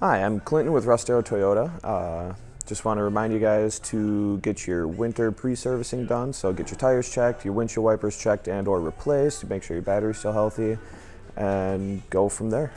Hi, I'm Clinton with Russ Darrow Toyota. Uh, just want to remind you guys to get your winter pre-servicing done. So get your tires checked, your windshield wipers checked and or replaced make sure your battery's still healthy and go from there.